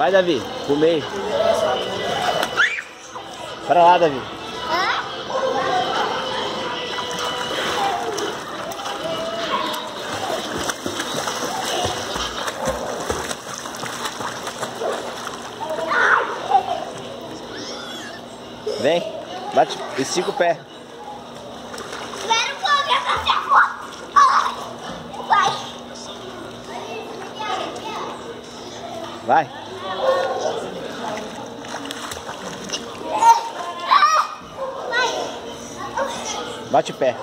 Vai, Davi, pro meio. Lá, Davi. Vem, bate, estica o pé. Vai. Bate o pé.